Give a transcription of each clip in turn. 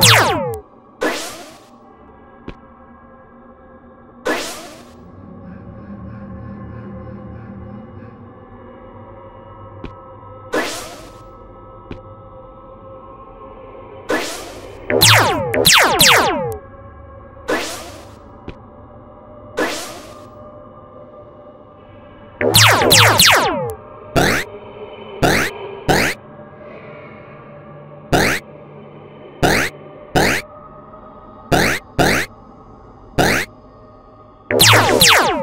Wow! you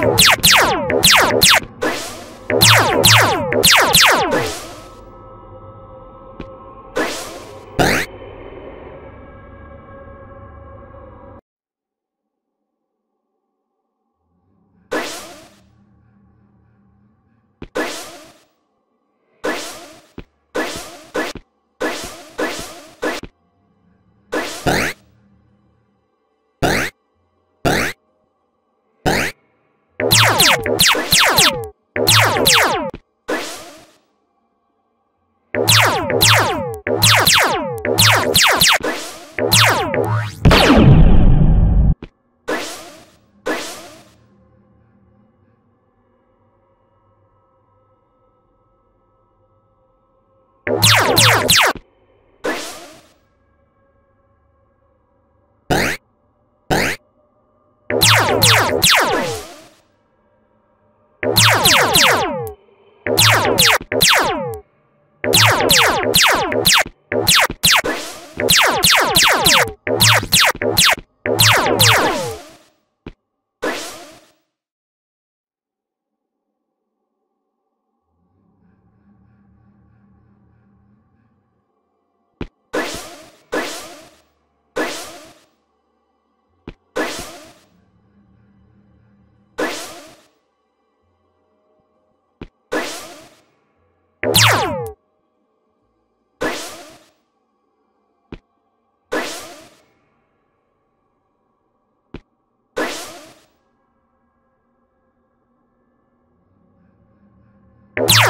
you Wow! you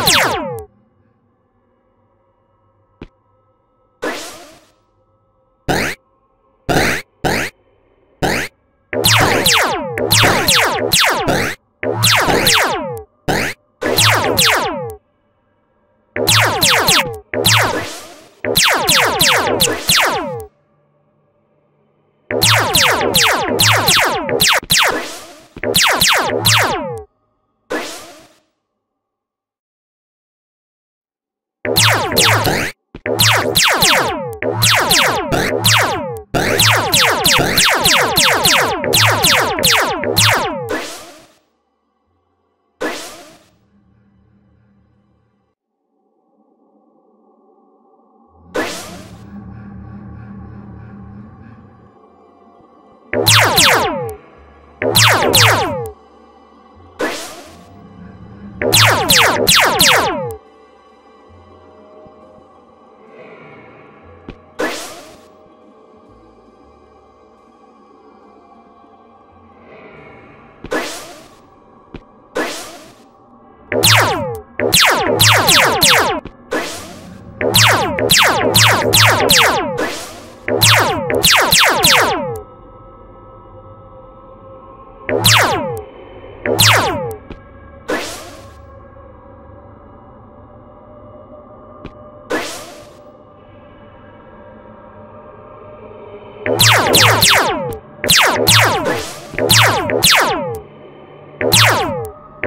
Wow! Wow!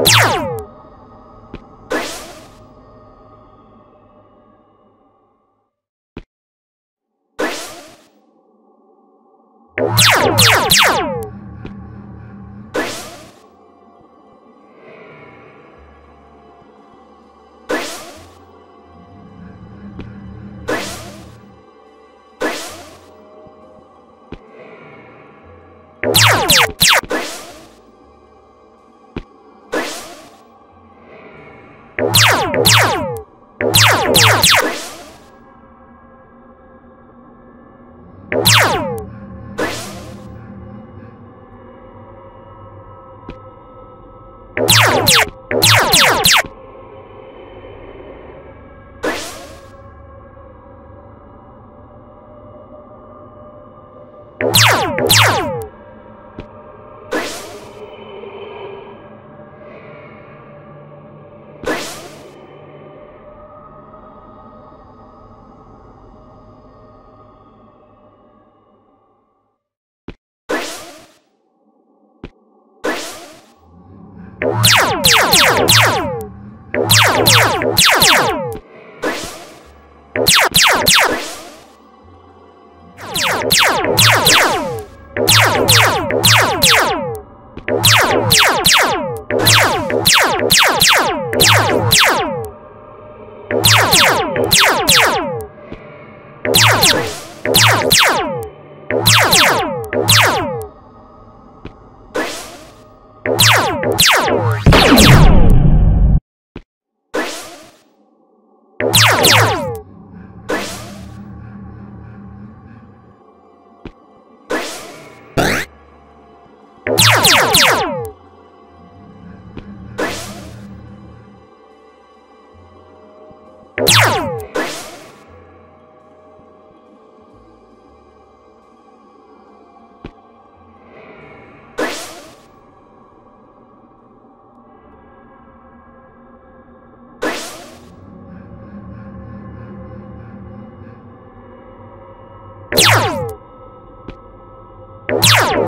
Wow! Wow! Wow. You